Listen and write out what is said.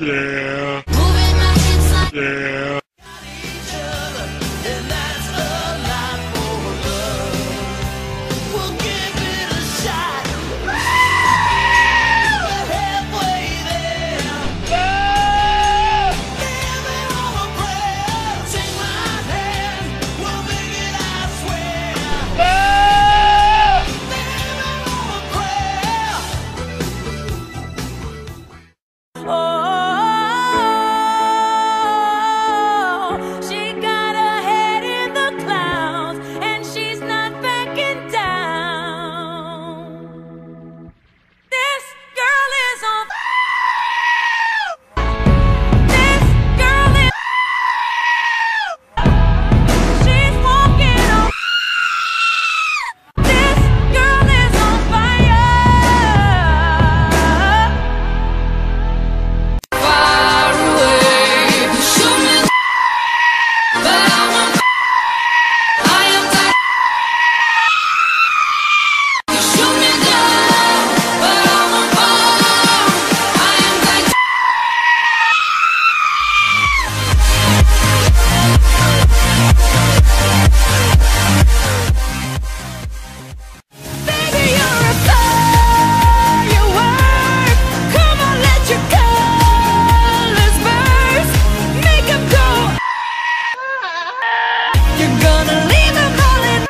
Yeah, moving my hips like. yeah. Leave 'em all in.